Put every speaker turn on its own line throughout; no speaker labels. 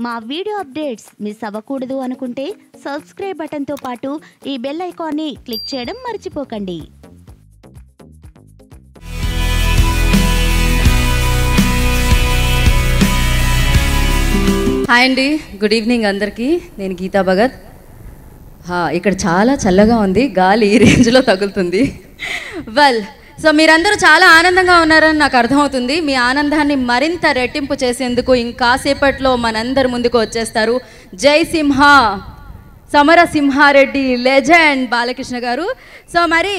మా video updates miss అవ్వకూడదు అనుకుంటే సబ్స్క్రైబ్ బటన్తో పాటు ఈ బెల్ ఐకాన్ని క్లిక్ చేయడం మర్చిపోకండి.
హాయ్ అండి. గుడ్ ఈవినింగ్ అందరికీ. నేను గీతా భగత్. హా, ఇక్కడ చాలా చల్లగా ఉంది. గాలి ఈ రేంజ్లో తగులుతుంది. వెల్ సో మీరందరూ చాలా ఆనందంగా ఉన్నారని నాకు అర్థమవుతుంది. మీ ఆనందాన్ని మరింత రెట్టింపు చేసేందుకు ఇంకాసేపట్లో మనందరి ముందుకు వచ్చేస్తారు. జై సింహ సమర సింహారెడ్డి లెజెండ్ బాలకృష్ణ గారు. సో మరి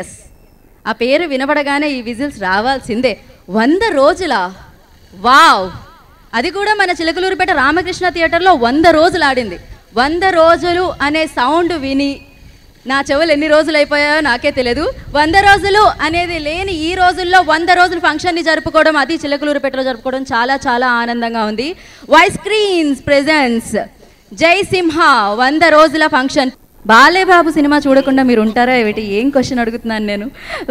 ఎస్ ఆ పేరు వినబడగానే ఈ విజిల్స్ రావాల్సిందే. వంద రోజుల వావ్ అది కూడా మన చిలకలూరుపేట రామకృష్ణ థియేటర్లో వంద రోజులు ఆడింది. వంద రోజులు అనే సౌండ్ విని నా చెవులు ఎన్ని రోజులు అయిపోయాయో నాకే తెలియదు వంద రోజులు అనేది లేని ఈ రోజుల్లో వంద రోజులు ఫంక్షన్ని జరుపుకోవడం అది చిలకలూరుపేటలో జరుపుకోవడం చాలా చాలా ఆనందంగా ఉంది. వై స్క్రీన్స్ ప్రెజెన్స్ జై సింహ వంద రోజుల ఫంక్షన్. బాలేబాబు సినిమా చూడకుండా మీరు ఉంటారా ఏమిటి? ఏం క్వశ్చన్ అడుగుతున్నాను నేను?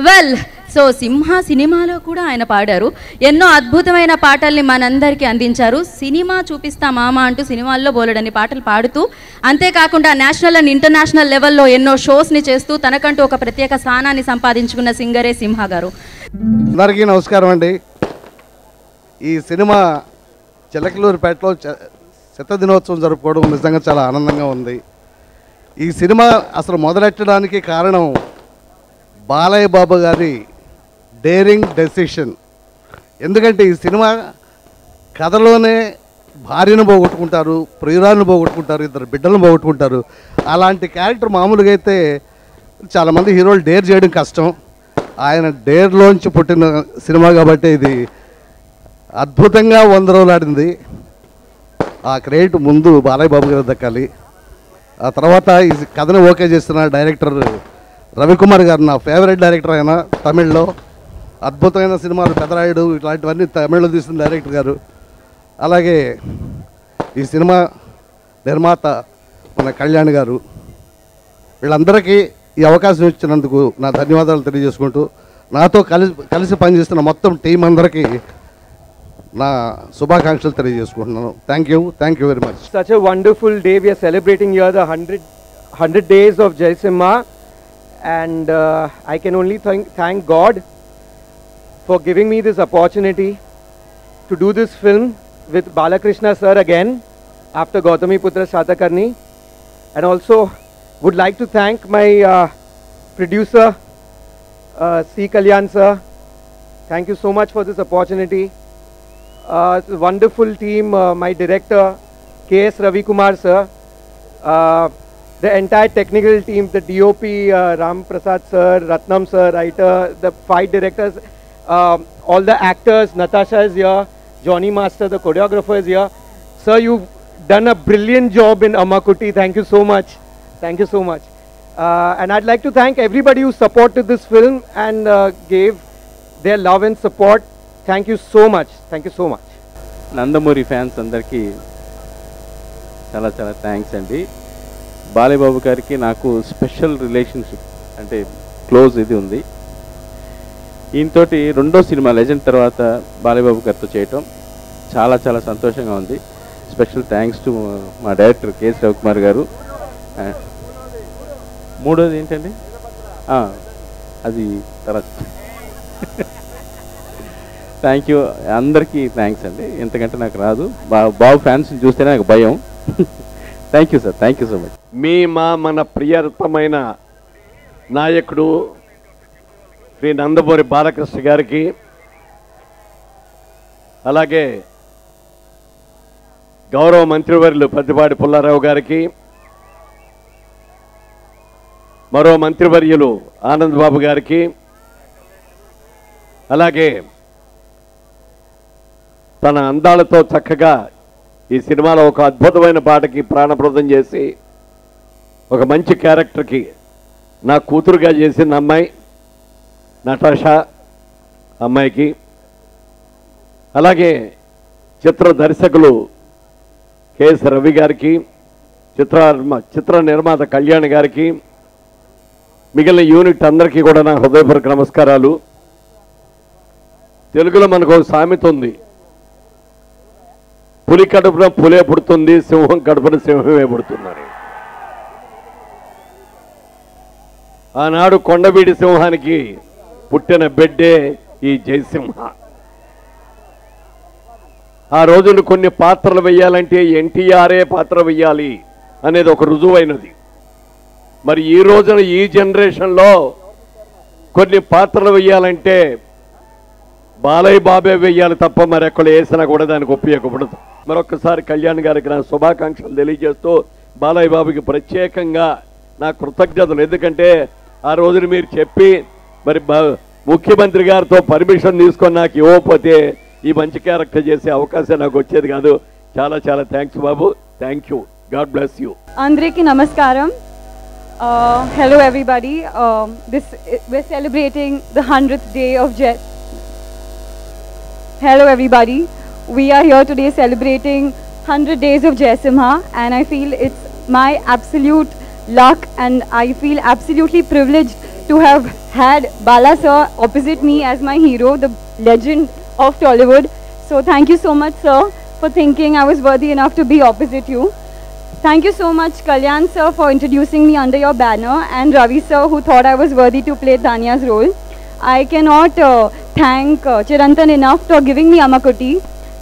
వెల్ సో సింహ సినిమాలో కూడా ఆయన పాడారు. ఎన్నో అద్భుతమైన పాటల్ని మనందరికీ అందించారు. సినిమా చూపిస్తా మామ అంటూ సినిమాల్లో బోలెడన్ని పాటలు పాడుతూ అంతేకాకుండా నేషనల్ అండ్ ఇంటర్నేషనల్ లెవెల్లో ఎన్నో షోస్ని చేస్తూ తనకంటూ ఒక ప్రత్యేక స్థానాన్ని సంపాదించుకున్న సింగరే సింహ గారు.
అందరికీ నమస్కారం అండి. ఈ సినిమా చిలకలూరుపేటలో శత దినోత్సవం జరుపుకోవడం నిజంగా చాలా ఆనందంగా ఉంది. ఈ సినిమా అసలు మొదలెట్టడానికి కారణం బాలయ్య బాబు గారి డేరింగ్ డెసిషన్. ఎందుకంటే ఈ సినిమా కథలోనే భార్యను పోగొట్టుకుంటారు ప్రియురాలను పోగొట్టుకుంటారు ఇద్దరు బిడ్డలను పోగొట్టుకుంటారు. అలాంటి క్యారెక్టర్ మామూలుగా అయితే చాలామంది హీరోలు డేర్ చేయడం కష్టం. ఆయన డేర్లోంచి పుట్టిన సినిమా కాబట్టి ఇది అద్భుతంగా వంద రోజులు ఆడింది ఆ క్రెడిట్ ముందు బాలయ్య బాబు గారు దక్కాలి. ఆ తర్వాత ఈ కథను ఓకే చేస్తున్న డైరెక్టర్ రవికుమార్ గారు నా ఫేవరెట్ డైరెక్టర్ ఆయన తమిళ్ళో. అద్భుతమైన సినిమాలు పెదరాయుడు ఇట్లాంటివన్నీ తమిళ్ళో తీసిన డైరెక్టర్ గారు. అలాగే ఈ సినిమా నిర్మాత మన కళ్యాణ్ గారు. వీళ్ళందరికీ ఈ అవకాశం ఇచ్చినందుకు నా ధన్యవాదాలు తెలియజేసుకుంటూ నాతో కలిసి కలిసి పనిచేస్తున్న మొత్తం టీం అందరికీ నా శుభాకాంక్షలు తెలియజేసుకుంటున్నాను thank you thank you very much
such a wonderful day. We are celebrating here the 100, 100 days of Jai Simha. And uh, I can only thank, thank God for giving me this opportunity to do this film with Balakrishna sir again after Gautami Putra Shatakarni. And also would like to thank my uh, producer, uh, C. Kalyan sir. Thank you so much for this opportunity. Uh, wonderful team, uh, my director, K.S. Ravi Kumar sir, uh, the entire technical team, the DOP, uh, Ram Prasad sir, Ratnam sir, writer, the five directors, um, all the actors, Natasha is here, Johnny Master, the choreographer is here. Sir, you've done a brilliant job in Amakuti. Thank you so much. Thank you so much. Uh, and I'd like to thank everybody who supported this film and uh, gave their love and support. Thank you so much thank you so much
Nandamuri fans అందరికీ చాలా చాలా thanks అండి. బాలయ్యబాబు గారికి నాకు special relationship అంటే close ఇది ఉంది. ఈయనతోటి రెండో సినిమా లెజెండ్ తర్వాత బాలయ్యబాబు గారితో చేయటం చాలా చాలా సంతోషంగా ఉంది. స్పెషల్ థ్యాంక్స్ టు మా డైరెక్టర్ కేఎస్ రవికుమార్ గారు. మూడోది ఏంటండి? అది తర్వాత. థ్యాంక్ యూ అందరికీ థ్యాంక్స్ అండి. ఎంతకంటే నాకు రాదు. బా బాబు ఫ్యాన్స్ చూస్తేనే నాకు భయం. Thank you sir thank you so much
మీ మా మన ప్రియతమైన నాయకుడు శ్రీ నందమూరి బాలకృష్ణ గారికి అలాగే గౌరవ మంత్రివర్యులు పెద్దపాటి పుల్లారావు గారికి మరో మంత్రివర్యులు ఆనంద్ బాబు గారికి అలాగే తన అందాలతో చక్కగా ఈ సినిమాలో ఒక అద్భుతమైన పాటకి ప్రాణప్రదం చేసి ఒక మంచి క్యారెక్టర్కి నా కూతురుగా చేసిన అమ్మాయి నటాషా అమ్మాయికి అలాగే చిత్ర దర్శకులు కెఎస్ రవి గారికి చిత్ర చిత్ర నిర్మాత కళ్యాణ్ గారికి మిగిలిన యూనిట్ అందరికీ కూడా నా హృదయపూర్వక నమస్కారాలు. తెలుగులో మనకు ఒక సామెత ఉంది. పులి కడుపున పులే పుడుతుంది సింహం కడుపున సింహమే పుడుతుందని ఆనాడు కొండవీడి సింహానికి పుట్టిన బిడ్డే ఈ జయసింహ. ఆ రోజున కొన్ని పాత్రలు వేయాలంటే ఎన్టీఆర్ఏ పాత్ర వేయాలి అనేది ఒక రుజువైనది. మరి ఈ రోజున ఈ జనరేషన్లో కొన్ని పాత్రలు వేయాలంటే బాలయ్య బాబే వెయ్యాలి తప్ప మరి ఎక్కడ వేసినా కూడా దానికి ఉపయోగపడదు. మరొకసారి కళ్యాణ్ గారికి నా శుభాకాంక్షలు తెలియజేస్తూ బాలయ్య బాబుకి ప్రత్యేకంగా నా కృతజ్ఞతలు. ఎందుకంటే ఆ రోజున మీరు చెప్పి మరి ముఖ్యమంత్రి గారితో పర్మిషన్ తీసుకొని నాకు ఇవ్వకపోతే ఈ మంచి క్యారెక్టర్ చేసే అవకాశం నాకు వచ్చేది కాదు. చాలా చాలా thanks Babu. Thank you. God bless
you. అందరికీ నమస్కారం. Hello everybody this Um this we're celebrating the hundredth day of Jet. Hello, everybody. We are here today celebrating 100 days of Jaisimha, and I feel it's my absolute luck, and I feel absolutely privileged to have had Bala sir opposite me as my hero, the legend of Tollywood. So thank you so much, sir, for thinking I was worthy enough to be opposite you. Thank you so much, Kalyan sir, for introducing me under your banner, and Ravi sir, who thought I was worthy to play Tanya's role. I cannot uh, thank uh, Chirantan enough for giving me Amakuti,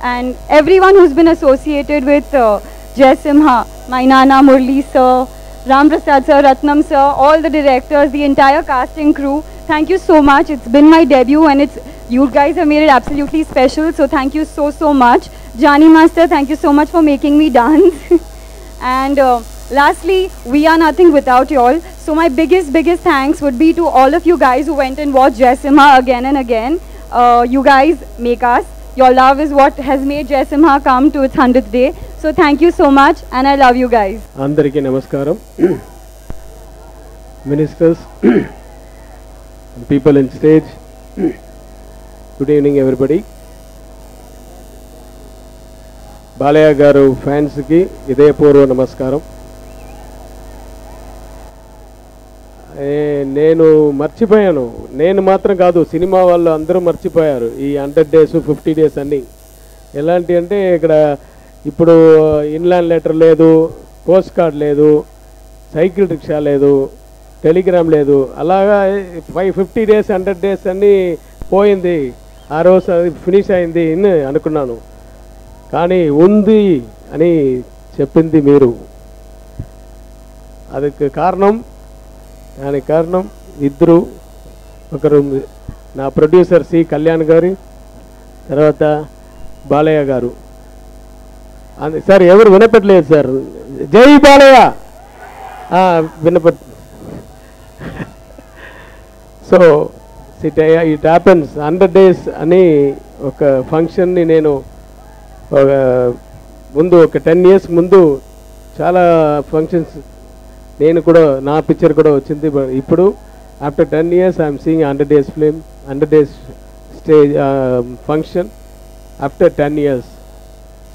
and everyone who's been associated with uh, Jai Simha, my Nana Murli sir, Ram Prasad sir, Ratnam sir, all the directors, the entire casting crew. Thank you so much. It's been my debut, and it's you guys have made it absolutely special. So thank you so so much, Jani Master. Thank you so much for making me dance. And uh, lastly, we are nothing without you all. So my biggest, biggest thanks would be to all of you guys who went and watched Jaisimha again and again. Uh, you guys make us. Your love is what has made Jaisimha come to its 100th day. So thank you so much and I love you guys.
అందరికీ నమస్కారం ministers people in stage good evening everybody Balayya గారు ఫ్యాన్స్కి ఇదయపూర్వ నమస్కారం నేను మర్చిపోయాను. నేను మాత్రం కాదు సినిమా వాళ్ళు అందరూ మర్చిపోయారు ఈ హండ్రెడ్ డేస్ ఫిఫ్టీ డేస్ అన్నీ. ఎలాంటి అంటే ఇక్కడ ఇప్పుడు ఇన్లాండ్ లెటర్ లేదు పోస్ట్ కార్డ్ లేదు సైకిల్ రిక్షా లేదు టెలిగ్రామ్ లేదు. అలాగా five fifty days hundred days అన్నీ పోయింది. ఆ రోజు అది ఫినిష్ అయింది అని అనుకున్నాను. కానీ ఉంది అని చెప్పింది మీరు. అదకు కారణం. దానికి కారణం ఇద్దరు. ఒకరు నా ప్రొడ్యూసర్ సి కళ్యాణ్ గారి తర్వాత బాలయ్య గారు. అందు సార్ ఎవరు వినపెట్టలేదు సార్. జై Balayya! వినపట్ so it it happens hundred days అని ఒక ఫంక్షన్ని నేను ఒక ముందు ఒక టెన్ ఇయర్స్ ముందు చాలా ఫంక్షన్స్ నేను కూడా నా పిక్చర్ కూడా వచ్చింది. బట్ ఇప్పుడు after ten years I'm seeing hundred days film hundred days stage function after ten years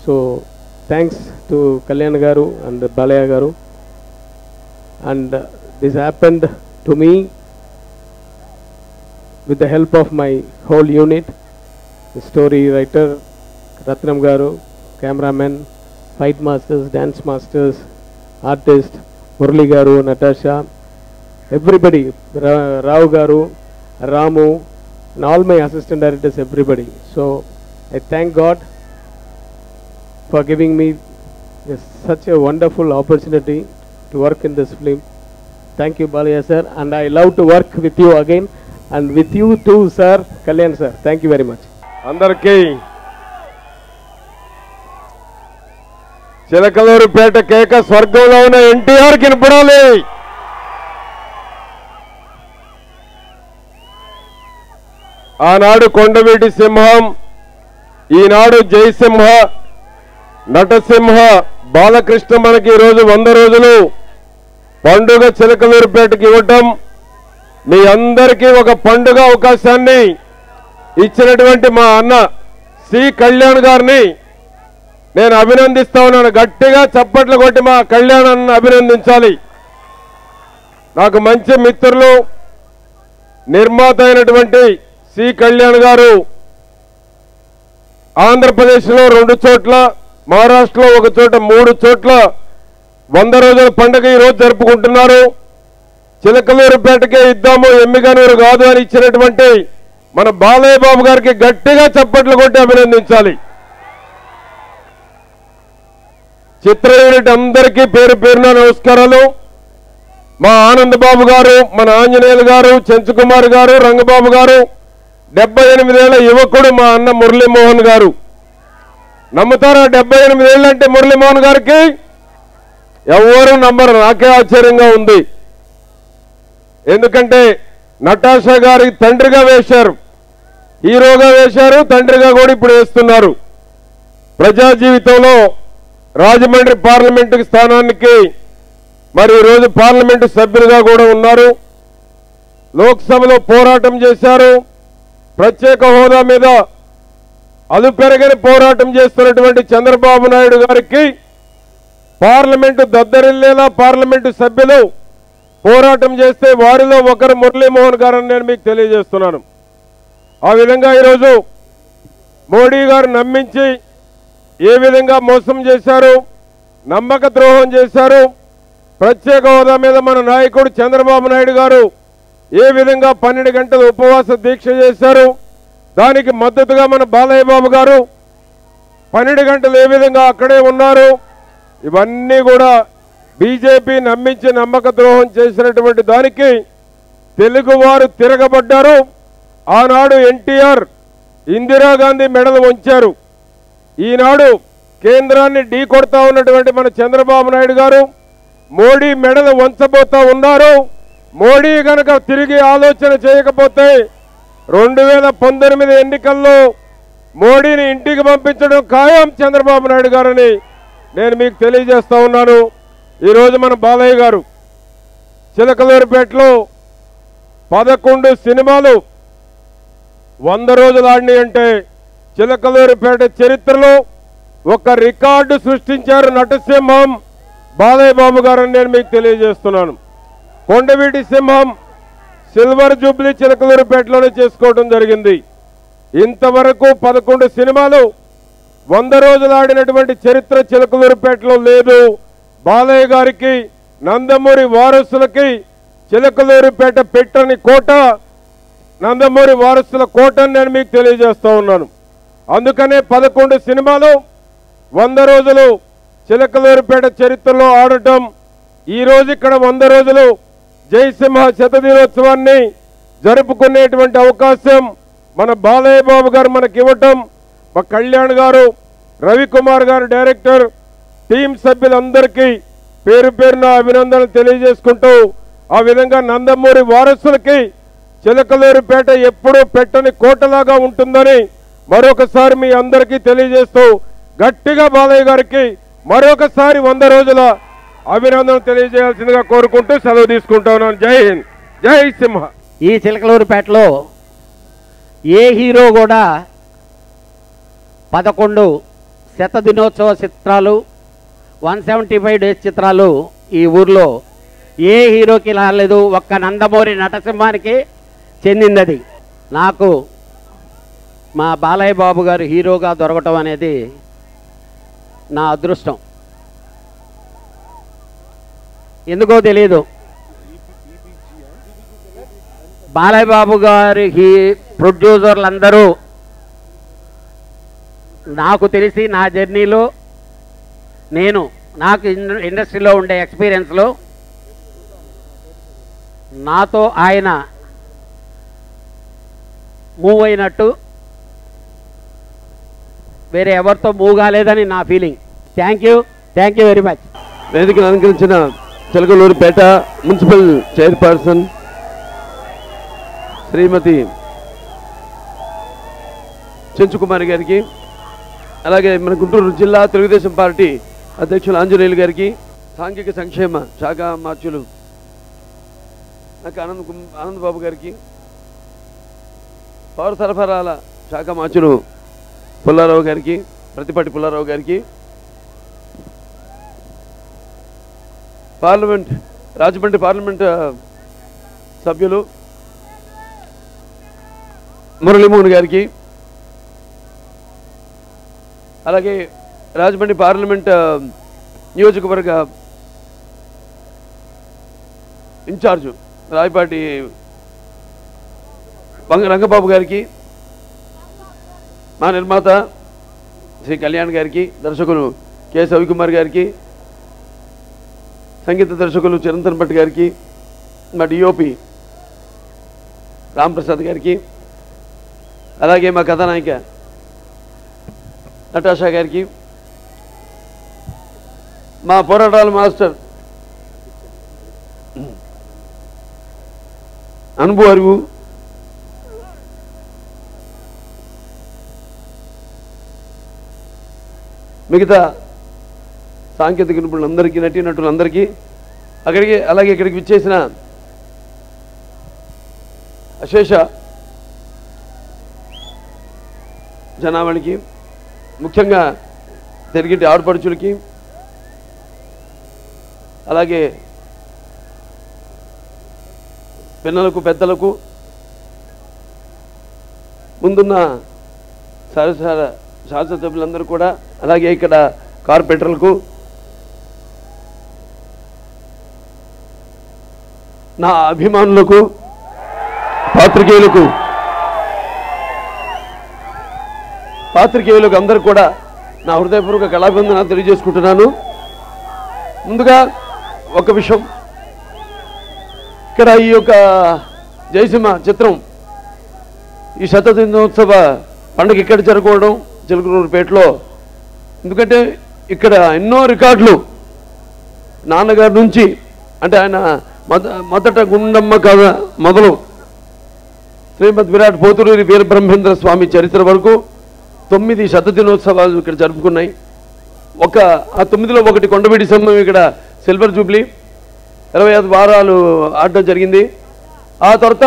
so thanks to Kalyan garu and Balayya garu and this happened to me with the help of my whole unit story writer Ratnam garu cameraman fight masters dance masters artist artist, Murli Garu, Natasha, everybody, Ra- Rao Garu, Ramu, and all my assistant directors, everybody. So I thank God for giving me this, such a wonderful opportunity to work in this film. Thank you, Balaya sir, and I love to work with you again, and with you too, sir, Kalyan sir. Thank you very much.
అందరికీ చిలకలూరుపేట కేక స్వర్గంలో ఉన్న ఎన్టీఆర్ కనపడాలి ఆనాడు కొండవీటి సింహం ఈనాడు జయసింహ నటసింహ బాలకృష్ణ మనకి ఈరోజు వంద రోజులు. పండుగ చిలకలూరుపేటకి ఇవ్వటం మీ అందరికీ ఒక పండుగ అవకాశాన్ని ఇచ్చినటువంటి మా అన్న సి కళ్యాణ్ గారిని నేను అభినందిస్తా ఉన్నాను. గట్టిగా చప్పట్లు కొట్టి మా కళ్యాణ్ అభినందించాలి. నాకు మంచి మిత్రులు నిర్మాత అయినటువంటి సి కళ్యాణ్ గారు. ఆంధ్రప్రదేశ్లో రెండు చోట్ల మహారాష్ట్రలో ఒక చోట మూడు చోట్ల వంద రోజుల పండుగ ఈరోజు జరుపుకుంటున్నారు. చిలకలూరుపేటకే ఇద్దాము ఎమ్మిగనూరు కాదు అని ఇచ్చినటువంటి మన బాలయ్య బాబు గారికి గట్టిగా చప్పట్లు కొట్టి అభినందించాలి. చిత్ర యూనిట్ అందరికీ పేరు పేరున నమస్కారాలు. మా ఆనంద్ బాబు గారు మన ఆంజనేయులు గారు చెంచుకుమార్ గారు రంగబాబు గారు డెబ్బై ఎనిమిదేళ్ళ యువకుడు మా అన్న మురళీమోహన్ గారు. నమ్ముతారా డెబ్బై ఎనిమిదేళ్ళు అంటే మురళీమోహన్ గారికి? ఎవరు నమ్మరు నాకే ఆశ్చర్యంగా ఉంది. ఎందుకంటే నటాషా గారి తండ్రిగా వేశారు. హీరోగా వేశారు తండ్రిగా కూడా ఇప్పుడు వేస్తున్నారు. ప్రజా జీవితంలో రాజమండ్రి పార్లమెంటు స్థానానికి మరి ఈరోజు పార్లమెంటు సభ్యులుగా కూడా ఉన్నారు. లోక్సభలో పోరాటం చేశారు. ప్రత్యేక హోదా మీద అదు పెరగని పోరాటం చేస్తున్నటువంటి చంద్రబాబు నాయుడు గారికి పార్లమెంటు దద్దరిల్లేలా పార్లమెంటు సభ్యులు పోరాటం చేస్తే వారిలో ఒకరు మురళీమోహన్ గారని నేను మీకు తెలియజేస్తున్నాను. ఆ విధంగా ఈరోజు మోడీ గారు నమ్మించి ఏ విధంగా మోసం చేశారు? నమ్మక ద్రోహం చేశారు? ప్రత్యేక హోదా మీద మన నాయకుడు చంద్రబాబు నాయుడు గారు ఏ విధంగా పన్నెండు గంటలు ఉపవాస దీక్ష చేశారు? దానికి మద్దతుగా మన బాలయ్య బాబు గారు పన్నెండు గంటలు ఏ విధంగా అక్కడే ఉన్నారు? ఇవన్నీ కూడా బీజేపీ నమ్మించి నమ్మక ద్రోహం చేసినటువంటి దానికి తెలుగువారు తిరగబడ్డారు. ఆనాడు ఎన్టీఆర్ ఇందిరాగాంధీ మెడలు ఉంచారు ఈనాడు కేంద్రాన్ని ఢీ కొడతా ఉన్నటువంటి మన చంద్రబాబు నాయుడు గారు మోడీ మెడలు వంచబోతా ఉన్నారు. మోడీ కనుక తిరిగి ఆలోచన చేయకపోతే రెండు వేల పంతొమ్మిది ఎన్నికల్లో మోడీని ఇంటికి పంపించడం ఖాయం చంద్రబాబు నాయుడు గారని నేను మీకు తెలియజేస్తా ఉన్నాను. ఈరోజు మన బాలయ్య గారు చిలకలూరుపేటలో పదకొండు సినిమాలు వంద రోజులు ఆడినాయి అంటే చిలకలూరిపేట చరిత్రలో ఒక రికార్డు సృష్టించారు నటసింహం బాలయ్య బాబు గారని నేను మీకు తెలియజేస్తున్నాను. కొండవీటి సింహం సిల్వర్ జూబ్లీ చిలకలూరుపేటలోనే చేసుకోవడం జరిగింది. ఇంతవరకు పదకొండు సినిమాలు వంద రోజులు ఆడినటువంటి చరిత్ర చిలకలూరుపేటలో లేదు. బాలయ్య గారికి నందమూరి వారసులకి చిలకలూరుపేట పెట్టని కోట నందమూరి వారసుల కోటని నేను మీకు తెలియజేస్తా ఉన్నాను. అందుకనే పదకొండు సినిమాలు వంద రోజులు చిలకలూరుపేట చరిత్రలో ఆడటం ఈ రోజు ఇక్కడ వంద రోజులు జయసింహ శతదినోత్సవాన్ని జరుపుకునేటువంటి అవకాశం మన బాలయ్య బాబు గారు మనకి ఇవ్వటం మా కళ్యాణ్ గారు రవికుమార్ గారు డైరెక్టర్ టీం సభ్యులందరికీ పేరు పేరున అభినందనలు తెలియజేసుకుంటూ ఆ విధంగా నందమూరి వారసులకి చిలకలూరుపేట ఎప్పుడూ పెట్టని కోటలాగా ఉంటుందని మరొకసారి మీ అందరికీ తెలియజేస్తూ గట్టిగా బాలయ్య గారికి మరొకసారి వంద రోజుల అభినందన తెలియజేయాల్సిందిగా కోరుకుంటూ సెలవు తీసుకుంటున్నాను జై హింద్. జై సింహ.
ఈ చిలకలూరుపేటలో ఏ హీరో కూడా పదకొండు శత దినోత్సవ చిత్రాలు వన్ సెవెంటీ ఫైవ్ డేస్ చిత్రాలు ఈ ఊర్లో ఏ హీరోకి రాలేదు. ఒక్క నందమూరి నటసింహానికి చెందిందది. నాకు మా బాలయ్య బాబు గారు హీరోగా దొరకటం అనేది నా అదృష్టం. ఎందుకో తెలియదు బాలయ్య బాబు గారి హీ ప్రొడ్యూసర్లందరూ నాకు తెలిసి నా జర్నీలో నేను నాకు ఇండస్ట్రీలో ఉండే ఎక్స్పీరియన్స్లో నాతో ఆయన మూవ్ అయినట్టు వేరే ఎవరితో మూవ్ కాలేదని నా feeling thank you thank you very much
వేదికను అలంకరించిన చిలకలూరుపేట మున్సిపల్ చైర్పర్సన్ శ్రీమతి చెంచుకుమారి గారికి అలాగే మన గుంటూరు జిల్లా తెలుగుదేశం పార్టీ అధ్యక్షులు ఆంజనేయులు గారికి సాంఘిక సంక్షేమ శాఖ మార్చులు నాకు ఆనంద్ ఆనంద్ బాబు గారికి పౌర సరఫరాల శాఖ మార్చులు పుల్లారావు గారికి ప్రతిపాటి పుల్లారావు గారికి పార్లమెంట్ రాజమండ్రి పార్లమెంట్ సభ్యులు మురళీమోహన్ గారికి అలాగే
రాజమండ్రి పార్లమెంట్ నియోజకవర్గ ఇన్ఛార్జు రాయపాటి వంగ రంగబాబు గారికి మా నిర్మాత శ్రీ కళ్యాణ్ గారికి దర్శకులు కె. రవికుమార్ గారికి సంగీత దర్శకులు చిరంతన్ భట్ గారికి మా డిఓపి రాంప్రసాద్ గారికి అలాగే మా కథానాయిక నటాషా గారికి మా పోరాటాల మాస్టర్ అనుభవ అరువు మిగతా సాంకేతిక నిపుణులందరికీ అందరికీ అక్కడికి అలాగే ఇక్కడికి విచ్చేసిన అశేష జనాభానికి ముఖ్యంగా తిరిగిటి ఆడపడుచులకి అలాగే పిల్లలకు పెద్దలకు ముందున్న సరసర శాసనసభ్యులందరూ కూడా అలాగే ఇక్కడ కార్పొరేటర్లకు నా అభిమానులకు పాత్రికేయులకు పాత్రికేయులకు అందరూ కూడా నా హృదయపూర్వక కళాభివందన తెలియజేసుకుంటున్నాను. ముందుగా ఒక విషయం. ఇక్కడ ఈ యొక్క జయసింహ చిత్రం ఈ శతదినోత్సవ పండుగ ఇక్కడ జరుపుకోవడం చిలుకలూరుపేటలో ఎందుకంటే ఇక్కడ ఎన్నో రికార్డులు. నాన్నగారి నుంచి అంటే ఆయన మొదట గుండమ్మ కథ మొదలు. శ్రీమద్ విరాట్ పోతులూరి వీరబ్రహ్మేంద్ర స్వామి చరిత్ర వరకు తొమ్మిది శతదినోత్సవాలు ఇక్కడ జరుపుకున్నాయి. ఒక ఆ తొమ్మిదిలో ఒకటి కొండవీడి సంఘం ఇక్కడ సిల్వర్ జూబ్లీ ఇరవై ఐదు వారాలు ఆడడం జరిగింది. ఆ తర్వాత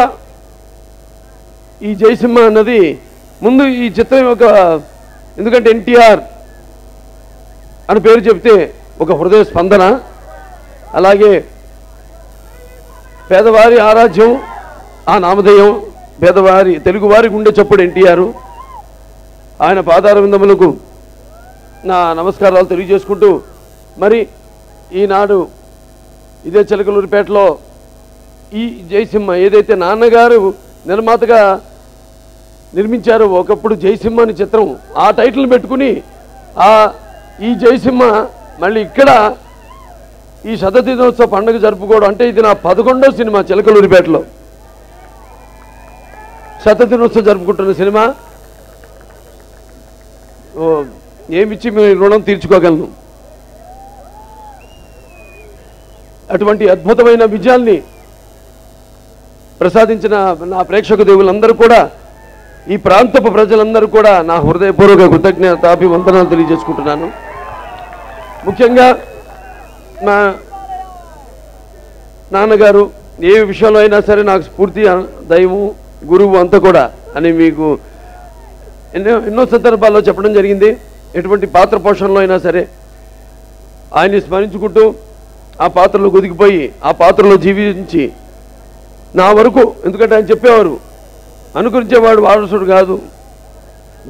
ఈ జయసింహ అన్నది ముందు ఈ చిత్రం ఒక ఎందుకంటే ఎన్టీఆర్ అని పేరు చెప్తే ఒక హృదయ స్పందన అలాగే పేదవారి ఆరాధ్యం ఆ నామధేయం పేదవారి తెలుగువారి గుండె చప్పుడు ఎన్టీఆర్. ఆయన పాదారవిందములకు నా నమస్కారాలు తెలియజేసుకుంటూ మరి ఈనాడు ఇదే చిలకలూరిపేటలో ఈ జయసింహ ఏదైతే నాన్నగారు నిర్మాతగా నిర్మించారు ఒకప్పుడు జయసింహ అని చిత్రం. ఆ టైటిల్ పెట్టుకుని ఆ ఈ జయసింహ మళ్ళీ ఇక్కడ ఈ శతదినోత్సవ పండుగ జరుపుకోవడం అంటే ఇది నా పదకొండో సినిమా చిలకలూరిపేటలో. శతదినోత్సవం జరుపుకుంటున్న సినిమా. ఏమిచ్చి మేము రుణం తీర్చుకోగలను? అటువంటి అద్భుతమైన విజయాల్ని ప్రసాదించిన నా ప్రేక్షక దేవులందరూ కూడా ఈ ప్రాంతపు ప్రజలందరూ కూడా నా హృదయపూర్వక కృతజ్ఞతాభివందనాలు తెలియజేసుకుంటున్నాను. ముఖ్యంగా నా నాన్నగారు ఏ విషయంలో అయినా సరే నాకు స్ఫూర్తి దైవం గురువు అంతా కూడా అని మీకు ఎన్నో ఎన్నో సందర్భాల్లో చెప్పడం జరిగింది. ఎటువంటి పాత్ర పోషణలో అయినా సరే ఆయన్ని స్మరించుకుంటూ ఆ పాత్రలో ఒదిగిపోయి ఆ పాత్రలో జీవించి నా వరకు ఎందుకంటే ఆయన చెప్పేవారు అనుకరించేవాడు వారసుడు కాదు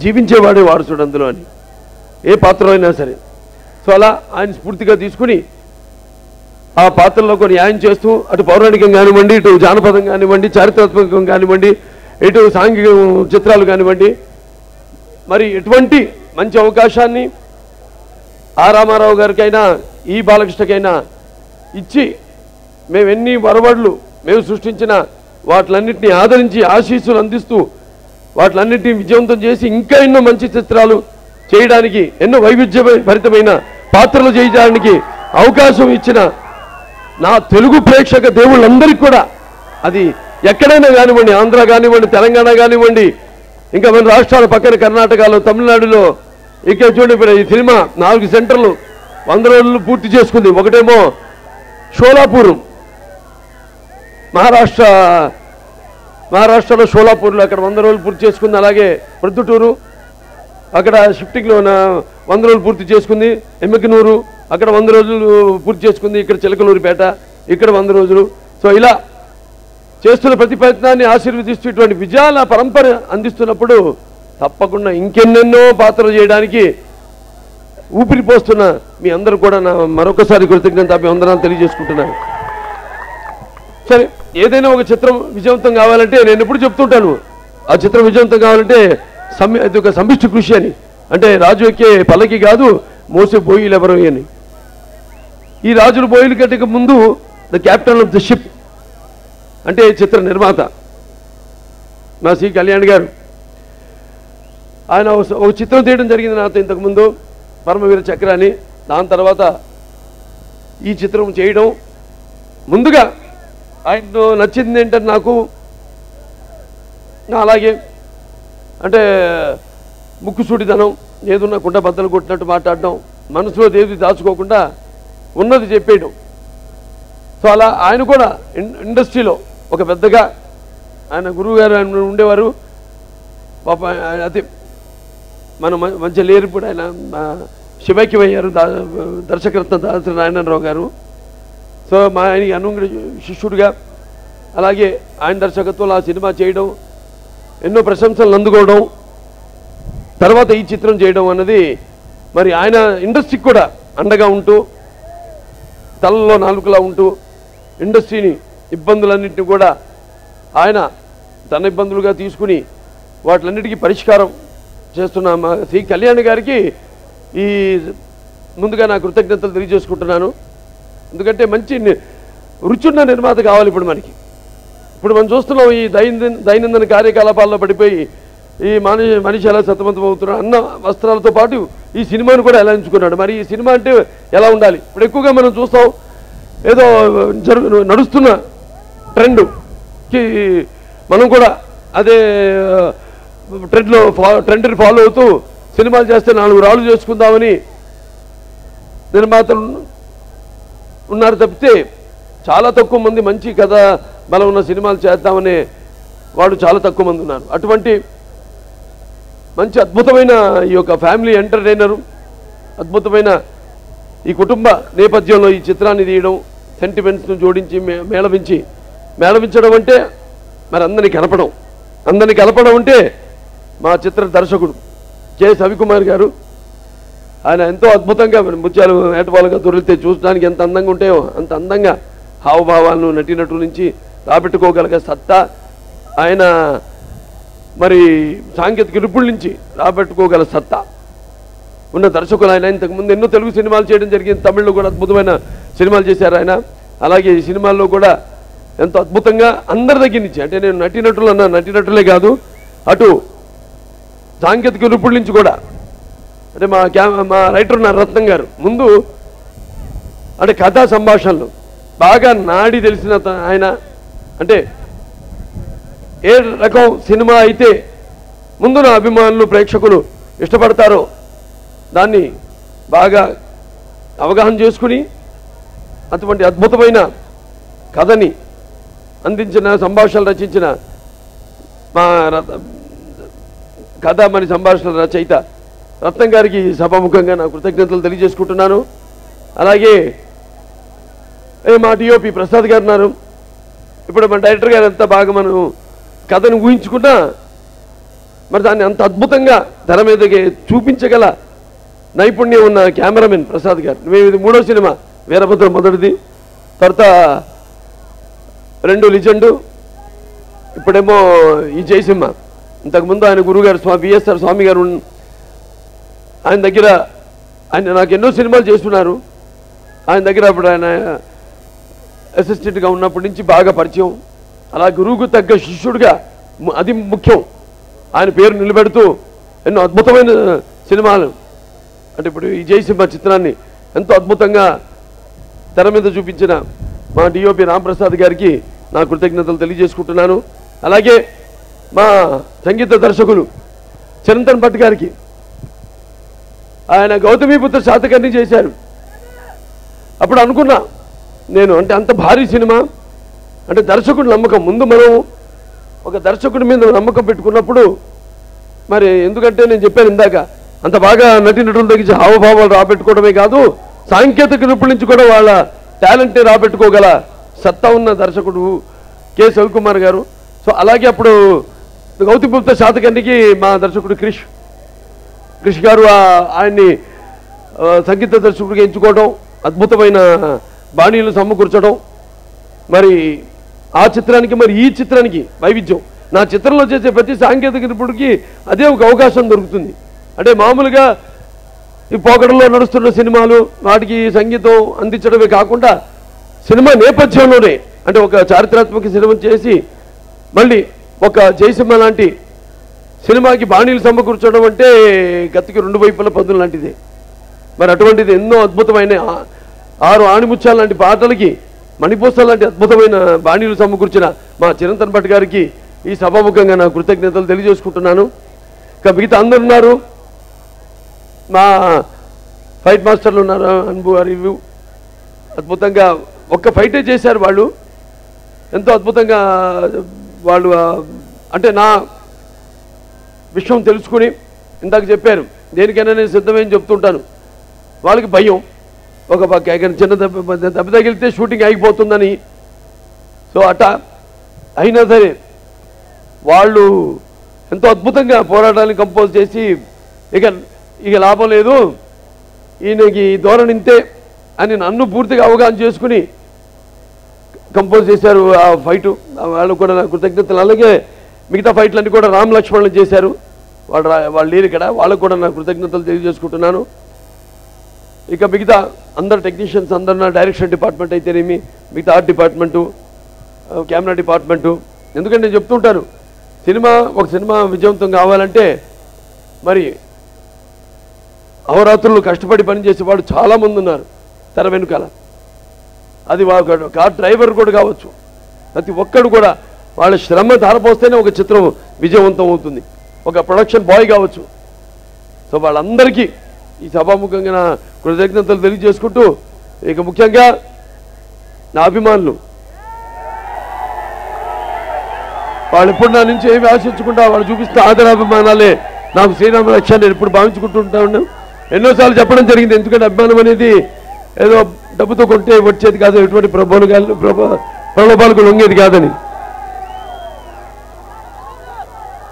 జీవించేవాడే వారసుడు అందులో అని. ఏ పాత్ర అయినా సరే. సో అలా ఆయన స్ఫూర్తిగా తీసుకుని ఆ పాత్రలో కొన్ని న్యాయం చేస్తూ అటు పౌరాణికం కానివ్వండి ఇటు జానపదం కానివ్వండి చారిత్రాత్మకం కానివ్వండి ఇటు సాంఘిక చిత్రాలు కానివ్వండి మరి ఎటువంటి మంచి అవకాశాన్ని ఆ రామారావు గారికైనా ఈ బాలకృష్ణకైనా ఇచ్చి మేము ఎన్ని వరవడ్లు మేము సృష్టించిన వాటిలన్నింటినీ ఆదరించి ఆశీస్సులు అందిస్తూ వాటిలన్నింటినీ విజయవంతం చేసి ఇంకా ఎన్నో మంచి చిత్రాలు చేయడానికి ఎన్నో వైవిధ్య భరితమైన పాత్రలు చేయడానికి అవకాశం ఇచ్చిన నా తెలుగు ప్రేక్షక దేవుళ్ళందరికీ కూడా అది ఎక్కడైనా కానివ్వండి ఆంధ్ర కానివ్వండి తెలంగాణ కానివ్వండి ఇంకా మన రాష్ట్రాల పక్కన కర్ణాటకలో తమిళనాడులో ఇక్కడ చూడండి ఈ సినిమా నాలుగు సెంటర్లు వంద రోజులు పూర్తి చేసుకుంది. ఒకటేమో షోలాపురం. మహారాష్ట్ర మహారాష్ట్రలో షోలాపూర్లో అక్కడ వంద రోజులు పూర్తి చేసుకుంది. అలాగే ప్రొద్దుటూరు అక్కడ షిఫ్టింగ్లో వంద రోజులు పూర్తి చేసుకుంది. ఎమ్మెకినూరు అక్కడ వంద రోజులు పూర్తి చేసుకుంది. ఇక్కడ చిలకలూరిపేట ఇక్కడ వంద రోజులు. సో ఇలా చేస్తున్న ప్రతి ప్రయత్నాన్ని ఆశీర్వదిస్తూ ఇటువంటి విజయాల పరంపర అందిస్తున్నప్పుడు తప్పకుండా ఇంకెన్నెన్నో పాత్రలు చేయడానికి ఊపిరి పోస్తున్న మీ అందరూ కూడా నా మరొకసారి కృతజ్ఞత అభివందనాలు తెలియజేసుకుంటున్నాను. సరే ఏదైనా ఒక చిత్రం విజయవంతం కావాలంటే నేను ఎప్పుడు చెప్తుంటాను. ఆ చిత్రం విజయవంతం కావాలంటే సమ్మి అది ఒక సమిష్టి కృషి అని. అంటే రాజు ఎక్కే పల్లకి కాదు మోసే బోయిలు ఎవరు అని. ఈ రాజులు బోయిలు కట్టక ముందు the captain of the ship అంటే చిత్ర నిర్మాత నా సి కళ్యాణ్ గారు. ఆయన ఒక- చిత్రం తీయడం జరిగింది నాతో ఇంతకుముందు పరమవీర చక్రాన్ని. దాని తర్వాత ఈ చిత్రం చేయడం. ముందుగా ఆయన నచ్చింది ఏంటంటే నాకు నా అలాగే అంటే ముక్కుసూటిదనం ఏదున్నా కుండ బద్దలు కొట్టినట్టు మాట్లాడడం మనసులో ఏది దాచుకోకుండా ఉన్నది చెప్పేయడం సో అలా ఆయన కూడా ఇన్- ఇండస్ట్రీలో ఒక పెద్దగా ఆయన గురువు గారు ఆయన ఉండేవారు. పాప అది అదే మన మ- మంచి లేరు ఇప్పుడు ఆయన ఆ, దా దర్శకరత్న దాసరి నారాయణరావు గారు. సో మా ఆయన అనుంగుడి శిష్యుడిగా అలాగే ఆయన దర్శకత్వంలో ఆ సినిమా చేయడం ఎన్నో ప్రశంసలు అందుకోవడం తర్వాత ఈ చిత్రం చేయడం అన్నది మరి ఆయన ఇండస్ట్రీకి కూడా అండగా ఉంటూ తలలో నాలుకలా ఉంటూ ఇండస్ట్రీని ఇబ్బందులన్నింటినీ కూడా ఆయన తన ఇబ్బందులుగా తీసుకుని వాటిలన్నిటికీ పరిష్కారం చేస్తున్న మా శ్రీ కళ్యాణ్ గారికి ఈ ముందుగా నా కృతజ్ఞతలు తెలియజేసుకుంటున్నాను. ఎందుకంటే మంచి రుచున్న నిర్మాత కావాలి ఇప్పుడు మనకి. ఇప్పుడు మనం చూస్తున్నాం ఈ దైనందిన దైనందిన కార్యకలాపాల్లో పడిపోయి ఈ మనిషి మనిషి ఎలా సతమతం అవుతున్నాడు అన్న వస్త్రాలతో పాటు ఈ సినిమాను కూడా ఎలా ఎంచుకున్నాడు. మరి ఈ సినిమా అంటే ఎలా ఉండాలి? ఇప్పుడు ఎక్కువగా మనం చూస్తాం ఏదో జరుగు నడుస్తున్న ట్రెండ్కి మనం కూడా అదే ట్రెండ్లో ఫా ట్రెండ్ని ఫాలో అవుతూ సినిమాలు చేస్తే నాలుగు రాళ్ళు చేసుకుందామని నిర్మాతలు ఉన్నారు తప్పితే చాలా తక్కువ మంది మంచి కథ బలం ఉన్న సినిమాలు చేద్దామనే వాడు చాలా తక్కువ మంది ఉన్నారు. అటువంటి మంచి అద్భుతమైన ఈ యొక్క ఫ్యామిలీ ఎంటర్టైనరు అద్భుతమైన ఈ కుటుంబ నేపథ్యంలో ఈ చిత్రాన్ని తీయడం సెంటిమెంట్స్ను జోడించి మే మేళవించి మేళవించడం అంటే మరి అందరినీ కలపడం. అందరినీ కలపడం అంటే మా చిత్ర దర్శకుడు కె సవికుమార్ గారు ఆయన ఎంతో అద్భుతంగా ముత్యాలు ఏటవాళ్ళుగా దొరికితే చూసడానికి ఎంత అందంగా ఉంటాయో అంత అందంగా హావభావాలను నటినటు నుంచి రాబెట్టుకోగలిగే సత్తా ఆయన మరి సాంకేతిక నిపుణుల నుంచి రాబెట్టుకోగల సత్తా. ఉన్న దర్శకులు ఆయన ఇంతకుముందు ఎన్నో తెలుగు సినిమాలు చేయడం జరిగింది. తమిళ్ళో కూడా అద్భుతమైన సినిమాలు చేశారు ఆయన. అలాగే ఈ సినిమాల్లో కూడా ఎంతో అద్భుతంగా అందరి దగ్గర నుంచి అంటే నేను నటినటులు అన్న నటినటులే కాదు అటు సాంకేతిక నిపుణుల నుంచి కూడా అంటే మా క్యా మా రైటర్ ఉన్నారు రత్నం గారు. ముందు అంటే కథా సంభాషణలు. బాగా నాడి తెలిసిన ఆయన అంటే ఏ రకం సినిమా అయితే ముందు నా అభిమానులు ప్రేక్షకులు ఇష్టపడతారో దాన్ని బాగా అవగాహన చేసుకుని అటువంటి అద్భుతమైన కథని అందించిన సంభాషణలు రచించిన మా కథ మరి సంభాషణ రచయిత రత్నం గారికి సభాముఖంగా నా కృతజ్ఞతలు తెలియజేసుకుంటున్నాను. అలాగే ఏ మా డిఓపి ప్రసాద్ గారు ఉన్నారు. ఇప్పుడు మన డైరెక్టర్ గారు ఎంత బాగా మనం కథను ఊహించుకున్నా మరి దాన్ని అంత అద్భుతంగా తెర మీదకి చూపించగల నైపుణ్యం ఉన్న కెమెరామెన్ ప్రసాద్ గారు. మేము ఇది మూడో సినిమా వీరభద్ర మొదటిది. తర్వాత రెండు లిజెండు ఇప్పుడేమో ఈ జయసింహ. ఇంతకుముందు ఆయన గురుగారు స్వామి బిఎస్ఆర్ స్వామి గారు ఆయన దగ్గర ఆయన నాకు ఎన్నో సినిమాలు చేస్తున్నారు. ఆయన దగ్గర అప్పుడు ఆయన అసిస్టెంట్గా ఉన్నప్పటి నుంచి బాగా పరిచయం. అలా గురువుకు తగ్గ శిష్యుడిగా అది ముఖ్యం. ఆయన పేరు నిలబెడుతూ ఎన్నో అద్భుతమైన సినిమాలు. అంటే ఇప్పుడు ఈ జయసింహ చిత్రాన్ని ఎంతో అద్భుతంగా తెర మీద చూపించిన మా డిఓపి రాంప్రసాద్ గారికి నా కృతజ్ఞతలు తెలియజేసుకుంటున్నాను. అలాగే మా సంగీత దర్శకులు చిరంతన్ భట్ గారికి ఆయన గౌతమీపుత్ర శాతకర్ణి చేశారు. అప్పుడు అనుకున్నా నేను అంటే అంత భారీ సినిమా అంటే దర్శకుడి నమ్మకం ముందు మనం ఒక దర్శకుడి మీద నమ్మకం పెట్టుకున్నప్పుడు మరి ఎందుకంటే నేను చెప్పాను ఇందాక అంత బాగా నటినటుల దగ్గర హావభావాలు రాబెట్టుకోవడమే కాదు సాంకేతిక నిపుణుల నుంచి కూడా వాళ్ళ టాలెంట్ని రాబెట్టుకోగల సత్తా ఉన్న దర్శకుడు కె. శివకుమార్ గారు. సో అలాగే అప్పుడు గౌతమిపుత్ర శాతకర్ణికి మా దర్శకుడు క్రిష్ క్రిష్ గారు ఆ- ఆయన్ని సంగీత దర్శకుడిగా ఎంచుకోవడం అద్భుతమైన బాణీలు సమకూర్చడం మరి ఆ చిత్రానికి మరి ఈ చిత్రానికి వైవిధ్యం. నా చిత్రంలో చేసే ప్రతి సాంకేతిక నిపుణుడికి అదే ఒక అవకాశం దొరుకుతుంది. అంటే మామూలుగా ఈ పోకడలో నడుస్తున్న సినిమాలు వాటికి సంగీతం అందించడమే కాకుండా సినిమా నేపథ్యంలోనే అంటే ఒక చారిత్రాత్మక సినిమా చేసి మళ్ళీ ఒక జయసింహ లాంటి సినిమాకి బాణీలు సమకూర్చడం అంటే గతికి రెండు వైపుల పదులు లాంటిదే. మరి అటువంటిది ఎన్నో అద్భుతమైన ఆరు ఆణిముత్యాల లాంటి పాటలకి మణిపూసల లాంటి అద్భుతమైన బాణీలు సమకూర్చిన మా చిరంతన్ భట్ గారికి ఈ సభాముఖంగా నా కృతజ్ఞతలు తెలియజేసుకుంటున్నాను. ఇక మిగతా అందరు ఉన్నారు. మా ఫైట్ మాస్టర్లు ఉన్నారు అన్బు గారు అద్భుతంగా ఒక్క ఫైటే చేశారు వాళ్ళు. ఎంతో అద్భుతంగా వాళ్ళు అంటే నా విషయం తెలుసుకుని ఇందాక చెప్పారు దేనికైనా నేను సిద్ధమని చెప్తుంటాను. వాళ్ళకి భయం. ఒక పక్క ఎక్కడ చిన్న దెబ్బ దెబ్బ తగిలితే షూటింగ్ ఆగిపోతుందని. సో అట అయినా సరే వాళ్ళు ఎంతో అద్భుతంగా పోరాటాన్ని కంపోజ్ చేసి ఇక ఇక లాభం లేదు. ఈయనకి ఈ ధోరణి ఇంతే అని నన్ను పూర్తిగా అవగాహన చేసుకుని కంపోజ్ చేశారు ఆ ఫైటు. వాళ్ళు కూడా నా కృతజ్ఞతలు. అలాగే మిగతా ఫైట్లన్నీ కూడా రామ్ లక్ష్మణులు చేశారు. వాళ్ళు వాళ్ళు లేరు ఇక్కడ. వాళ్ళకు కూడా నా కృతజ్ఞతలు తెలియజేసుకుంటున్నాను. ఇక మిగతా అందరు టెక్నీషియన్స్ అందరు నా డైరెక్షన్ డిపార్ట్మెంట్ అయితేనేమి మిగతా ఆర్ట్ డిపార్ట్మెంటు కెమెరా డిపార్ట్మెంటు. ఎందుకంటే నేను చెప్తుంటాను సినిమా ఒక సినిమా విజయవంతం కావాలంటే మరి అవరాత్రులు కష్టపడి పనిచేసేవాడు చాలామంది ఉన్నారు తెర వెనుకాల. అది వా- కార్ డ్రైవర్ కూడా కావచ్చు. ప్రతి ఒక్కడు కూడా వాళ్ళ శ్రమ ధారపోస్తేనే ఒక చిత్రం విజయవంతం అవుతుంది. ఒక ప్రొడక్షన్ బాయ్ కావచ్చు. సో వాళ్ళందరికీ ఈ సభాముఖంగా నా కృతజ్ఞతలు తెలియజేసుకుంటూ ఇక ముఖ్యంగా నా అభిమానులు. వాళ్ళు ఎప్పుడు నా నుంచి ఏమి ఆశించుకుంటా వాళ్ళు చూపిస్తే ఆదరాభిమానాలే నాకు శ్రీరామ లక్ష్యాన్ని నేను ఎప్పుడు భావించుకుంటుంటాను ఎన్నోసార్లు చెప్పడం జరిగింది ఎందుకంటే అభిమానం అనేది ఏదో డబ్బుతో కొంటే వచ్చేది కాదు ఎటువంటి ప్రబోలు ప్రలోభాలకు లొంగేది కాదని.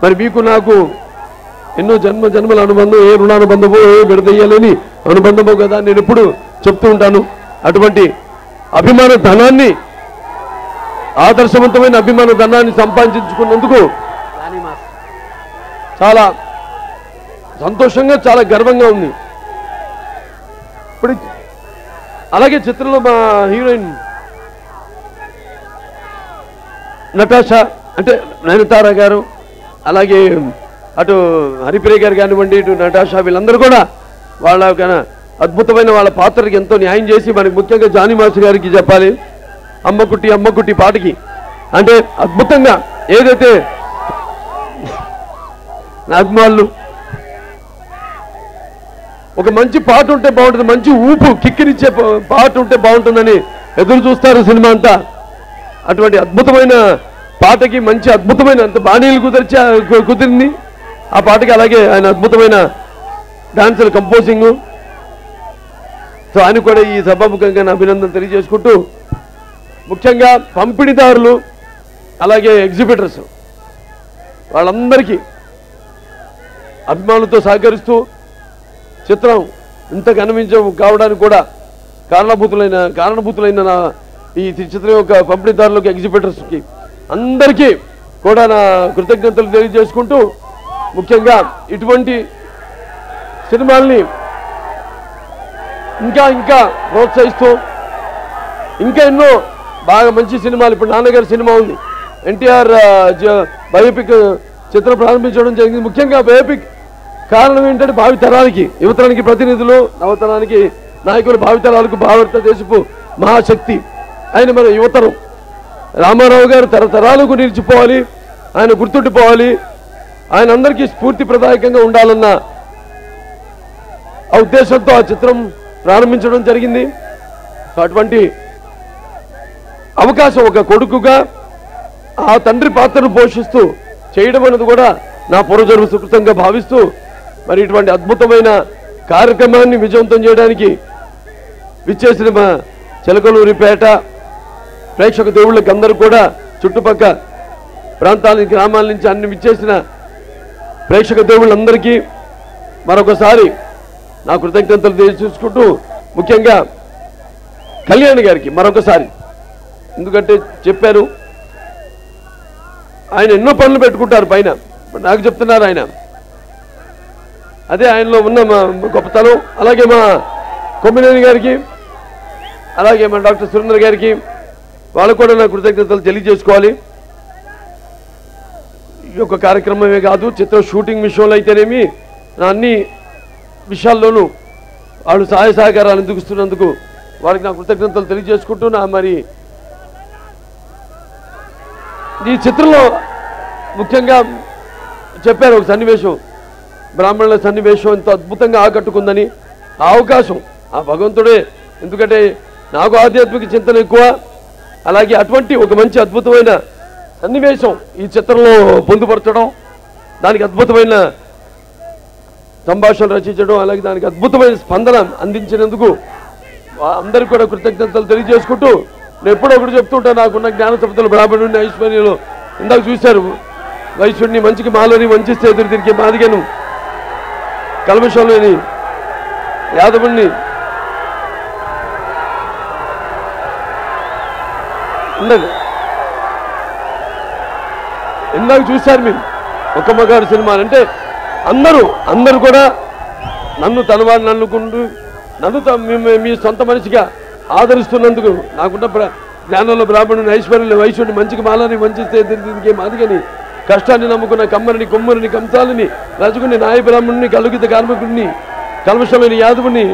మరి మీకు నాకు ఎన్నో జన్మ జన్మల అనుబంధం ఏ రుణానుబంధమో ఏ విడదీయాలని అనుబంధమో కదా నేను ఎప్పుడు చెప్తూ ఉంటాను. అటువంటి అభిమాన ధనాన్ని ఆదర్శవంతమైన అభిమాన ధనాన్ని సంపాదించుకున్నందుకు చాలా సంతోషంగా చాలా గర్వంగా ఉంది. ఇప్పుడు అలాగే చిత్రంలో మా హీరోయిన్ నటాషా అంటే నయనతార గారు అలాగే అటు హరిప్రియ గారు కానివ్వండి ఇటు నటాషా వీళ్ళందరూ కూడా వాళ్ళ అద్భుతమైన వాళ్ళ పాత్రకి ఎంతో న్యాయం చేసి మనకి ముఖ్యంగా జానీ మాస్టర్ గారికి చెప్పాలి. అమ్మకుట్టి అమ్మకుట్టి పాటకి. అంటే అద్భుతంగా ఏదైతే నా అభిమానులు ఒక మంచి పాట ఉంటే బాగుంటుంది మంచి ఊపు కిక్కిరిచ్చే పాట ఉంటే బాగుంటుందని ఎదురు చూస్తారు సినిమా అంతా. అటువంటి అద్భుతమైన పాటకి మంచి అద్భుతమైన అంత బాణీలు కుదిర్చే కుదిరింది. ఆ పాటకి అలాగే ఆయన అద్భుతమైన డాన్సర్ కంపోజింగ్. సో ఆయన కూడా ఈ సభాముఖంగా అభినందన తెలియజేసుకుంటూ ముఖ్యంగా పంపిణీదారులు అలాగే ఎగ్జిబిటర్స్ వాళ్ళందరికీ అభిమానులతో సహకరిస్తూ చిత్రం ఇంత కనిపించం కావడానికి కూడా కారణభూతులైన కారణభూతులైన ఈ చిత్రం యొక్క పంపిణీదారులకు ఎగ్జిబిటర్స్కి అందరికీ కూడా నా కృతజ్ఞతలు తెలియజేసుకుంటూ ముఖ్యంగా ఇటువంటి సినిమాల్ని ఇంకా ఇంకా ప్రోత్సహిస్తూ ఇంకా ఎన్నో బాగా మంచి సినిమాలు. ఇప్పుడు నాన్నగారి సినిమా ఉంది. ఎన్టీఆర్ బయోపిక్ చిత్రం ప్రారంభించడం జరిగింది. ముఖ్యంగా బయోపిక్ కారణం ఏంటంటే భావితరానికి యువతరానికి ప్రతినిధులు నవతరానికి నాయకులు భావితరాలకు భారత దేశపు మహాశక్తి. ఆయన మన యువతరం. రామారావు గారు తరతరాలకు నిలిచిపోవాలి ఆయన గుర్తుండిపోవాలి ఆయన అందరికీ స్ఫూర్తి ప్రదాయకంగా ఉండాలన్న ఆ ఉద్దేశంతో ఆ చిత్రం ప్రారంభించడం జరిగింది. అటువంటి అవకాశం ఒక కొడుకుగా ఆ తండ్రి పాత్రను పోషిస్తూ చేయడం అన్నది కూడా నా పూర్వజన్మ సుకృతంగా భావిస్తూ మరి ఇటువంటి అద్భుతమైన కార్యక్రమాన్ని విజయవంతం చేయడానికి విచ్చేసిన మా చిలకలూరిపేట ప్రేక్షక దేవుళ్ళకి అందరూ కూడా చుట్టుపక్క ప్రాంతాల నుంచి, గ్రామాల నుంచి అన్ని విచ్చేసిన ప్రేక్షక దేవుళ్ళందరికీ మరొకసారి నా కృతజ్ఞతలు తెలియచూసుకుంటూ ముఖ్యంగా కళ్యాణ్ గారికి మరొకసారి. ఎందుకంటే చెప్పారు ఆయన ఎన్నో పనులు పెట్టుకుంటారు పైన. నాకు చెప్తున్నారు ఆయన. అదే ఆయనలో ఉన్న మా గొప్పతనం. అలాగే మా కొమ్మినేని గారికి అలాగే మా డాక్టర్ సురేంద్ర గారికి వాళ్ళకు కూడా నా కృతజ్ఞతలు తెలియజేసుకోవాలి. ఈ యొక్క కార్యక్రమమే కాదు చిత్ర షూటింగ్ విషయంలో అయితేనేమి నా అన్ని విషయాల్లోనూ వాళ్ళు సహాయ సహకారాలు అందుకుస్తున్నందుకు వారికి నా కృతజ్ఞతలు తెలియజేసుకుంటూ నా మరి ఈ చిత్రంలో ముఖ్యంగా చెప్పారు ఒక సన్నివేశం. బ్రాహ్మణుల సన్నివేశం ఎంతో అద్భుతంగా ఆకట్టుకుందని. ఆ అవకాశం ఆ భగవంతుడే. ఎందుకంటే నాకు ఆధ్యాత్మిక చింతన ఎక్కువ. అలాగే అటువంటి ఒక మంచి అద్భుతమైన సన్నివేశం ఈ చిత్రంలో పొందుపరచడం దానికి అద్భుతమైన సంభాషణ రచించడం అలాగే దానికి అద్భుతమైన స్పందన అందించినందుకు అందరికీ కూడా కృతజ్ఞతలు తెలియజేసుకుంటూ నేను ఎప్పుడో ఒకటి చెప్తుంటా నాకున్న జ్ఞాన సంపదలు బ్రాహ్మణుడిని ఐశ్వర్యంలో ఇందాక చూశారు వైశ్యుడిని మంచికి మాలోని వంచిస్తే ఎదురు తిరిగి మాదిగను కల్మషం యాదవుణ్ణి ఉండదు. ఇందాక చూశారు మీరు ఒక మగాడు సినిమా అంటే అందరూ అందరూ కూడా నన్ను తనవాడిని అనుకుంటూ నన్ను మీ- సొంత మనిషిగా ఆదరిస్తున్నందుకు నాకున్న జ్ఞానంలో బ్రాహ్మణుని ఐశ్వర్యంలో వైశ్యుడిని మంచికి మాలని మంచి దీనికి మాదిగని కష్టాన్ని నమ్ముకున్న కమ్మరిని కొమ్మరిని కంసాలని రజకుని నాయ బ్రాహ్మణుని కలుగిత కార్మికుడిని కల్మషమైన యాదవుని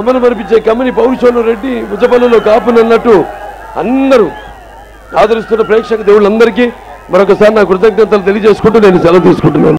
అమలు మరిపించే కమ్మని పౌరుషంలో రెడ్డి భుజపల్లిలో కాపునన్నట్టు అందరూ ఆదరిస్తున్న ప్రేక్షక దేవుళ్ళందరికీ మరొకసారి నా కృతజ్ఞతలు తెలియజేసుకుంటూ నేను సెలవు తీసుకుంటున్నాను.